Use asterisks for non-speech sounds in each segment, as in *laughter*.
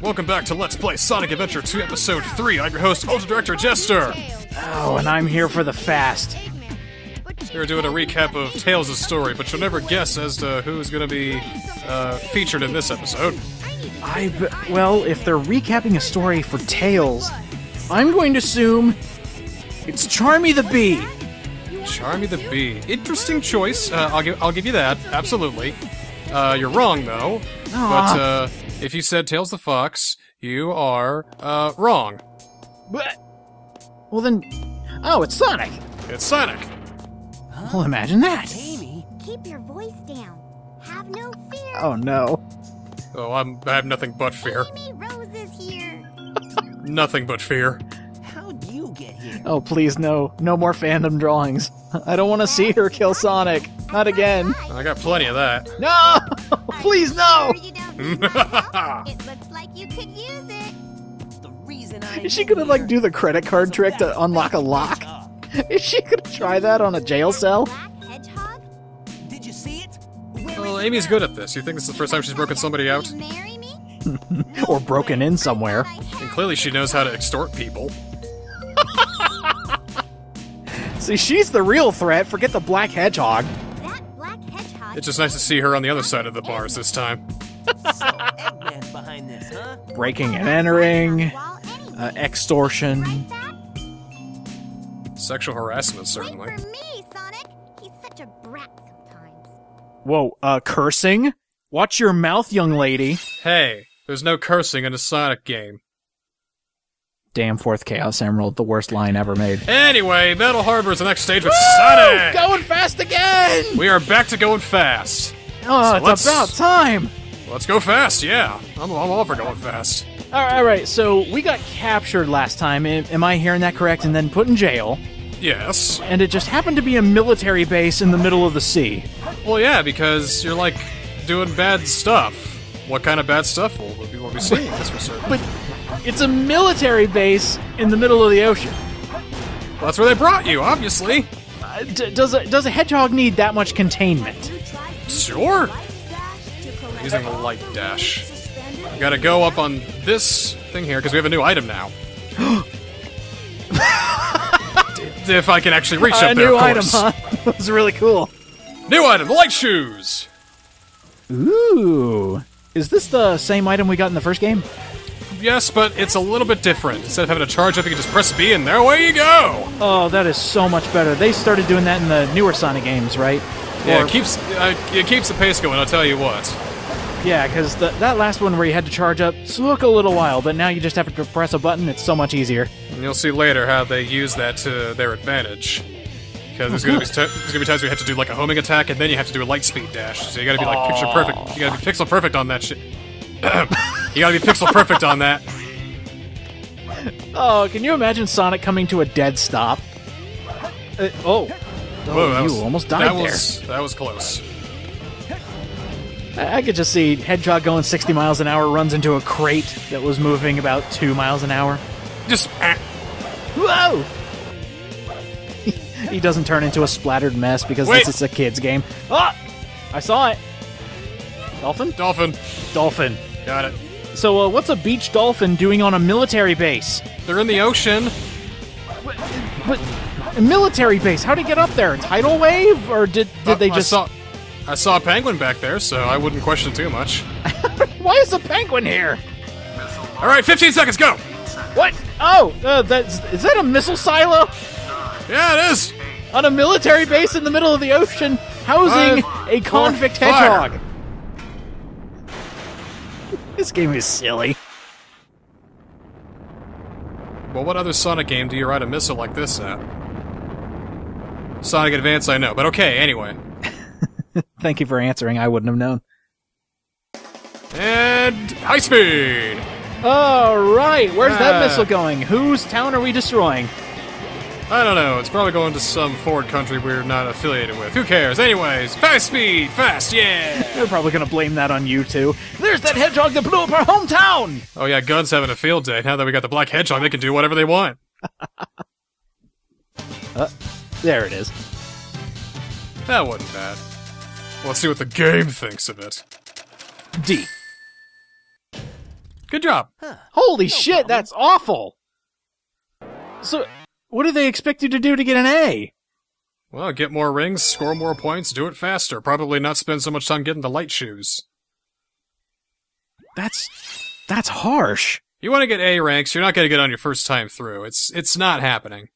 Welcome back to Let's Play Sonic Adventure 2 Episode 3. I'm your host, Ultra Director Jester. Oh, and I'm here for the fast. We're doing a recap of Tails' story, but you'll never guess as to who's going to be uh, featured in this episode. I well, if they're recapping a story for Tails, I'm going to assume it's Charmy the Bee. Charmy the Bee. Interesting choice. Uh, I'll, give, I'll give you that. Absolutely. Uh, you're wrong, though. Aw. But uh, if you said Tails the Fox, you are uh, wrong. Bleh. Well then, oh, it's Sonic. It's Sonic. Well, imagine that. Amy, keep your voice down. Have no fear. Oh no. Oh, I'm, I have nothing but fear. Amy Rose is here. *laughs* Nothing but fear. How'd you get here? Oh please, no, no more fandom drawings. I don't want to see her kill Sonic. Not again. I got plenty of that. No, *laughs* please no. Sure you don't need that. *laughs* It looks like you could use it. The reason I Is she gonna like do the credit card trick to unlock a lock? *laughs* Is she gonna try that on a jail cell? Did you see it? Well, Amy's good at this. You think this is the first time she's broken somebody out? Will you marry me? Or broken in somewhere? And clearly she knows how to extort people. See, she's the real threat. Forget the black hedgehog. That black hedgehog. It's just nice to see her on the other side of the bars this time. So, Eggman's behind this, huh? Breaking and entering, uh, extortion. Sexual harassment, Wait certainly. for me, Sonic. He's such a brat sometimes. Whoa, uh, cursing? Watch your mouth, young lady. Hey, there's no cursing in a Sonic game. Damn fourth Chaos Emerald, the worst line ever made. Anyway, Metal Harbor is the next stage with Sonic! Going fast again! We are back to going fast. Oh, So it's about time! Let's go fast, yeah. I'm, I'm all for going fast. Alright, alright, so we got captured last time, am I hearing that correct? And then put in jail, Yes. and it just happened to be a military base in the middle of the sea. Well, yeah, because you're like doing bad stuff. What kind of bad stuff will we be seeing? That's for certain. But it's a military base in the middle of the ocean. Well, that's where they brought you, obviously. Uh, d- does, a, does a hedgehog need that much containment? Sure. Using the light dash. You gotta go up on this thing here because we have a new item now. *gasps* D- if I can actually reach up a there, new of item, course. huh? *laughs* That was really cool. New item, the light shoes. Ooh. Is this the same item we got in the first game? Yes, but it's a little bit different. Instead of having to charge up, you can just press B and there away you go. Oh, that is so much better. They started doing that in the newer Sonic games, right? Yeah, Or- it keeps uh, it keeps the pace going. I'll tell you what. Yeah, because that last one where you had to charge up took a little while, but now you just have to press a button. It's so much easier. And you'll see later how they use that to their advantage. Because there's gonna be *laughs* t- there's gonna be times where you have to do like a homing attack, and then you have to do a light speed dash. So you gotta be like picture perfect. You gotta be pixel perfect on that shit. *coughs* *laughs* you gotta be pixel perfect on that. Oh, can you imagine Sonic coming to a dead stop? Uh, oh. Oh, Whoa, that you was, almost died that there. Was, that was close. I-, I could just see Hedgehog going 60 miles an hour, runs into a crate that was moving about 2 miles an hour. Just ah, Whoa! *laughs* he doesn't turn into a splattered mess because Wait. this is a kid's game. Ah! I saw it! Dolphin? dolphin. Dolphin. Got it. So, uh, what's a beach dolphin doing on a military base? They're in the ocean. But a military base, how'd he get up there? A tidal wave, or did did Uh, they I just? saw, I saw a penguin back there, so I wouldn't question too much. *laughs* Why is a penguin here? All right, 15 seconds, go. What? Oh, uh, that's is that a missile silo Yeah, it is. on a military base in the middle of the ocean, housing a convict four, fire. This game is silly. Well, what other Sonic game do you ride a missile like this at? Sonic Advance, I know, but okay. Anyway, *laughs* Thank you for answering. I wouldn't have known. and high speed. All right, where's that Ah. missile going? Whose town are we destroying? I don't know. It's probably going to some forward country we're not affiliated with. Who cares? Anyways, fast speed, fast, yeah. They're probably gonna blame that on you too. There's that hedgehog that blew up our hometown. Oh yeah, Gun's having a field day. Now that we got the Black Hedgehog, they can do whatever they want. *laughs* Uh, there it is. That wasn't bad. Let's see what the game thinks of it. D. Good job. Holy shit, that's awful. So, what do they expect you to do to get an A? Well, get more rings, score more points, do it faster. Probably not spend so much time getting the light shoes. That's that's harsh. You want to get A ranks, you're not going to get on your first time through. It's it's not happening.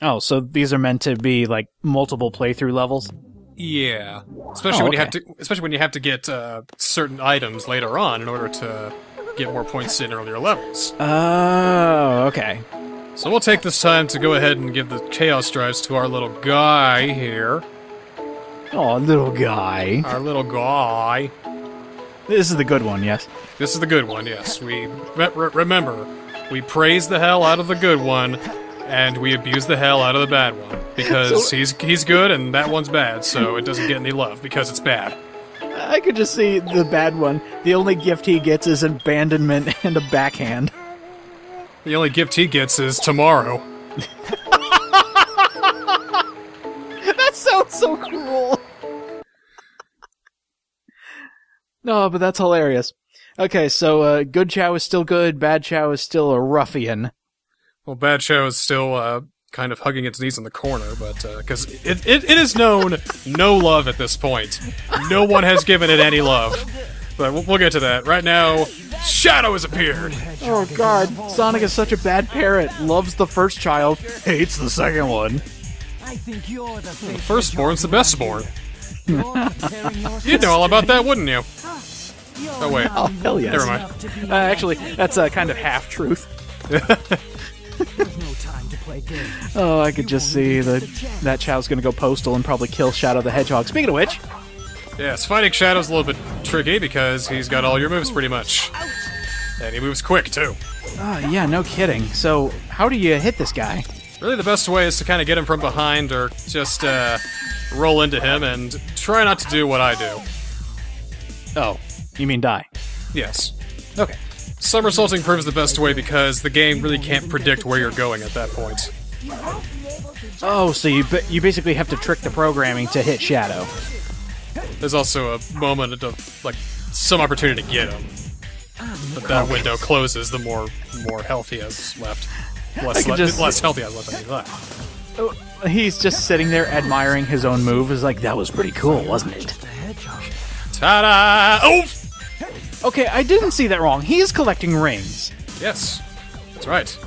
Oh, so these are meant to be like multiple playthrough levels? Yeah, especially Oh, when you have to, especially when you have to get uh, certain items later on in order to get more points in earlier levels. Oh, okay. So we'll take this time to go ahead and give the chaos drives to our little guy here. Oh, little guy. Our little guy. This is the good one, yes. This is the good one. Yes, we re- re- remember we praise the hell out of the good one, and we abuse the hell out of the bad one because So- he's he's good and that one's bad, so it doesn't get any love because it's bad. I could just see the bad one. The only gift he gets is abandonment and a backhand. The only gift he gets is tomorrow. *laughs* That sounds so cruel. No, but that's hilarious. Okay, so uh, good Chao is still good, bad Chao is still a ruffian. Well, Bad Chao is still uh, kind of hugging its knees in the corner, but because it, it it is known no love at this point. No one has given it any love. But we'll, we'll get to that. Right now, Shadow has appeared. Oh god, Sonic is such a bad parent. Loves the first child, hates the second one. I think you're the big Firstborn's the bestborn. You're preparing yourself You'd know all about that, wouldn't you? Oh wait, Oh, hell yes. never mind. Uh, actually, that's a kind of half truth. There's *laughs* no time to play games. Oh, I could just see that that Chao's gonna go postal and probably kill Shadow the Hedgehog. Speaking of which, Yes, fighting Shadow's a little bit tricky because he's got all your moves pretty much. And he moves quick, too. oh yeah, no kidding. So, how do you hit this guy? Really, the best way is to kind of get him from behind or just uh, roll into him and try not to do what I do. Oh, you mean die? Yes. Okay. Somersaulting proves the best way because the game really can't predict where you're going at that point. Oh, so you you basically have to trick the programming to hit Shadow. There's also a moment of, like, some opportunity to get him. But that window closes the more more health he has left. Less, could le- just- less health he has left, I mean that. Oh, He's just sitting there admiring his own move. Is like that was pretty cool, wasn't it? Ta-da! Oh! Okay, I didn't see that wrong. He is collecting rings. Yes, that's right.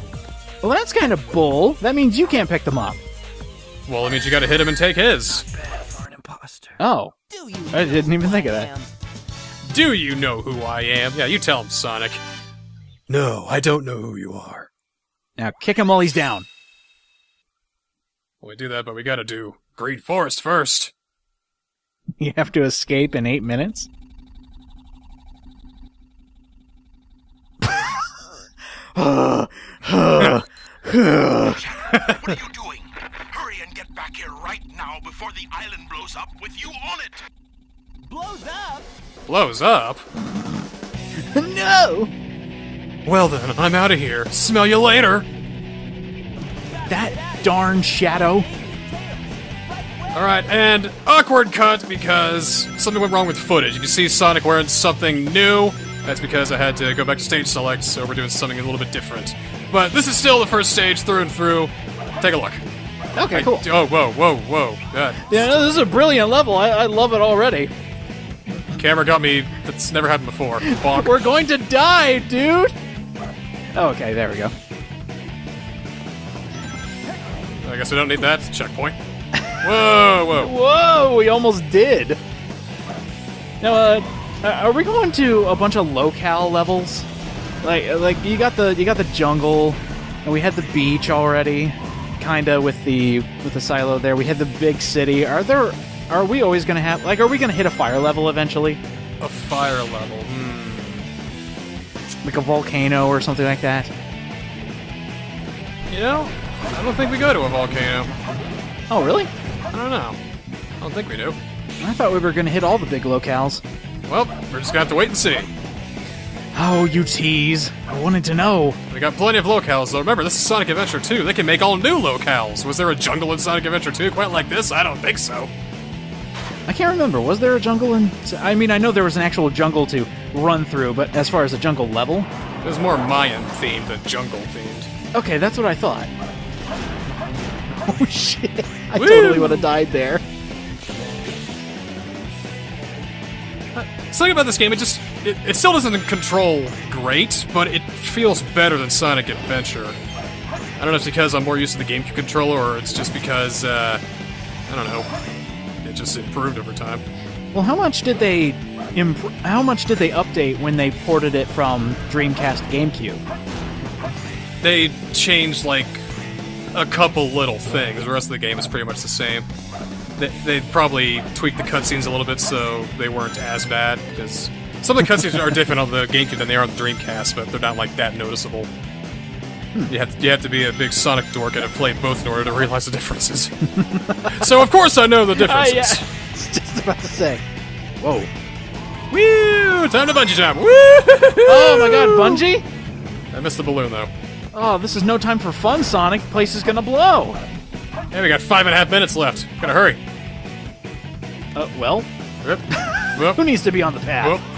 Well, that's kind of bull. That means you can't pick them up. Well, it means you gotta hit him and take his. For an imposter. Oh, Do you I didn't even think of that. am? Do you know who I am? Yeah, you tell him, Sonic. No, I don't know who you are. Now kick him while he's down. We do that, but we gotta do Green Forest first. *laughs* You have to escape in eight minutes. *laughs* What are you doing? Now before the island blows up with you on it! Blows up. Blows up? *laughs* no! Well then, I'm out of here. Smell you later. That darn Shadow. Alright, and awkward cut because something went wrong with footage. If you see Sonic wearing something new, that's because I had to go back to stage select, so we're doing something a little bit different. But this is still the first stage through and through. Take a look. Okay, I- cool. oh, whoa, whoa, whoa. God. Yeah, no, this is a brilliant level. I, I love it already. Camera got me. That's never happened before. Bonk. *laughs* We're going to die, dude. Okay, there we go. I guess we don't need that checkpoint. Whoa, whoa. *laughs* Whoa, we almost did. Now, uh, are we going to a bunch of locale levels? Like, like you got the you got the jungle, and we had the beach already, kinda with the with the silo there. We had the big city. Are there? Are we always gonna have like? Are we gonna hit a fire level eventually, A fire level. Hmm. like a volcano or something like that? You know, I don't think we go to a volcano. Oh, really? I don't know. I don't think we do. I thought we were gonna hit all the big locales. Well, we're just gonna have to wait and see. Oh, you tease! I wanted to know. We got plenty of locales, though. Remember, this is Sonic Adventure 2. They can make all new locales. Was there a jungle in Sonic Adventure 2 quite like this? I don't think so. I can't remember. Was there a jungle in? I mean, I know there was an actual jungle to run through, but as far as a jungle level, It was more Mayan themed than jungle themed. okay, that's what I thought. *laughs* Oh shit! I Woo! totally would have died there. Uh, something about this game, it just it, it still doesn't control great, but it feels better than Sonic Adventure. I don't know if it's because I'm more used to the GameCube controller, or it's just because uh, I don't know. It just improved over time. Well, how much did they imp- how much did they update when they ported it from Dreamcast GameCube? They changed like a couple little things. The rest of the game is pretty much the same. They, they probably tweaked the cutscenes a little bit so they weren't as bad because some of the cutscenes are different on the GameCube than they are on the Dreamcast, but they're not like that noticeable. You have, to, you have to be a big Sonic dork and have played both in order to realize the differences. *laughs* so of course I know the *laughs* differences. yeah. *laughs* It's just about to say. Whoa. Woo! Time to bungee jump! Woo! Oh my god, Bungie? I missed the balloon though. Oh, this is no time for fun, Sonic. The place is gonna blow. Hey, we got five and a half minutes left. Gotta hurry. Uh, well, who needs to be on the path? Whoop.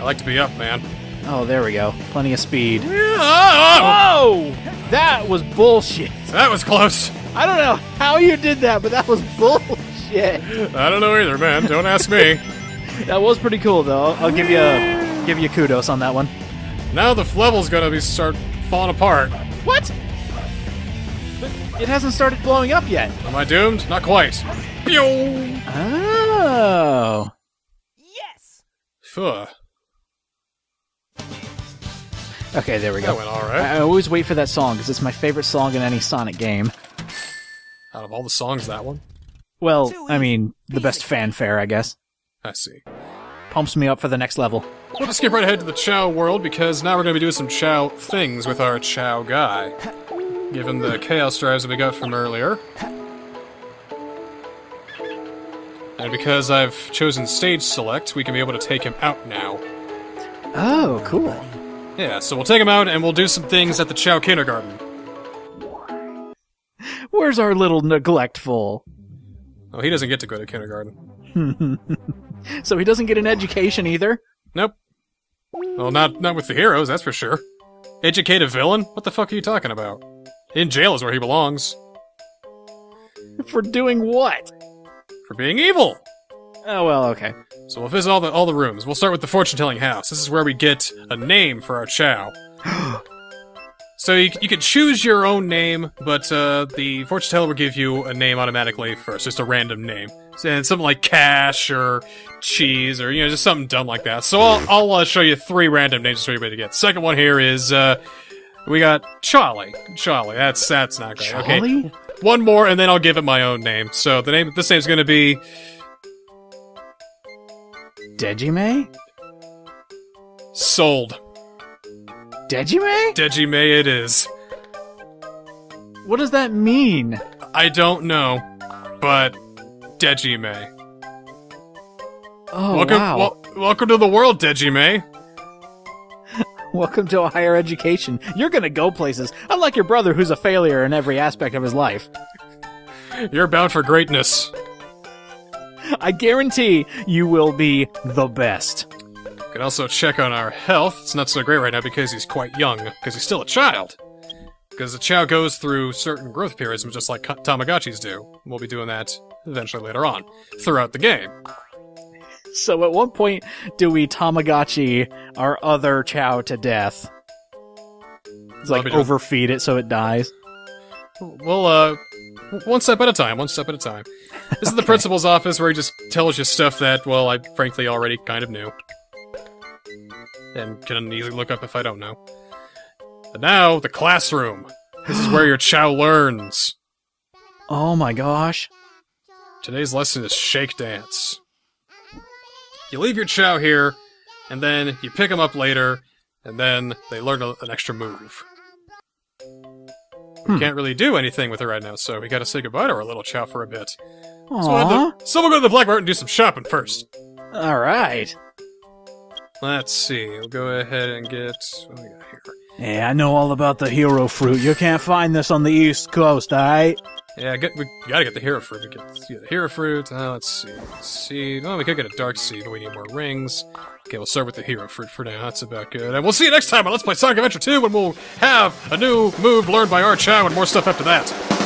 I like to be up, man. Oh, there we go. Plenty of speed. Oh, Oh! That was bullshit. that was close. I don't know how you did that, but that was bullshit. I don't know either, man. Don't ask me. *laughs* That was pretty cool, though. I'll give you give you kudos on that one. now the level's gonna be start falling apart. What? But it hasn't started blowing up yet. Am I doomed? Not quite. Pew! Oh. Yes! Phew. Okay, there we That go. went all I. I always wait for that song because it's my favorite song in any Sonic game. Out of all the songs, that one. Well, I mean, the best fanfare, I guess. I see. Pumps me up for the next level. We'll just skip right ahead to the Chao world because now we're gonna be doing some Chao things with our Chao guy. Give him the Chaos Drives that we got from earlier. And because I've chosen Stage Select, we can be able to take him out now. Oh, cool. Yeah, so we'll take him out and we'll do some things at the Chao Kindergarten. *laughs* Where's our little neglectful? Oh, he doesn't get to go to kindergarten. *laughs* So he doesn't get an education either? Nope. Well, not not with the heroes, that's for sure. Educate a villain? What the fuck are you talking about? In jail is where he belongs. For doing what? For being evil! Oh, well, okay. So we'll visit all the all the rooms. We'll start with the fortune telling house. This is where we get a name for our Chao. *gasps* so you, you can choose your own name, but uh, the fortune teller will give you a name automatically first, just a random name, and something like cash or cheese or you know just something dumb like that. So I'll I'll uh, show you three random names for everybody to get. Second one here is uh, we got Charlie. Charlie. That's that's not great. Okay. Charlie? One more, and then I'll give it my own name. So the name this name's going to be Dejime? Sold. Dejime? Dejime it is. What does that mean? I don't know, but Dejime. Oh, welcome, wow. wel- welcome to the world, Dejime. *laughs* Welcome to a higher education. You're gonna go places, unlike your brother who's a failure in every aspect of his life. You're bound for greatness. *laughs* I guarantee you will be the best. You can also check on our health. It's not so great right now because he's quite young, because he's still a child. Because the Chao goes through certain growth periods, just like Tamagotchis do. We'll be doing that eventually later on, throughout the game. So at what point do we Tamagotchi our other Chao to death? It's like Love it, John. overfeed it so it dies. Well, uh, one step at a time, one step at a time. This is the principal's office where he just tells you stuff that, well, I frankly already kind of knew. And can easily look up if I don't know. But now, the classroom. This is where your *gasps* Chao learns. Oh my gosh. Today's lesson is shake dance. You leave your Chao here, and then you pick them up later, and then they learn a, an extra move. We Hmm. can't really do anything with it right now, so we gotta say goodbye to our little Chao for a bit. So, we'll, Aww. so we'll go to the Black Mart and do some shopping first. Alright. Let's see. We'll go ahead and get. What do we got here? Yeah, I know all about the hero fruit. You can't find this on the East Coast, alright? Yeah, get, we gotta get the hero fruit. We get yeah, the hero fruit. Uh, let's see. Seed. Oh, we could get a dark seed, but we need more rings. Okay, we'll start with the hero fruit for now. That's about good. And we'll see you next time on Let's Play Sonic Adventure 2 when we'll have a new move learned by our Chao and more stuff after that.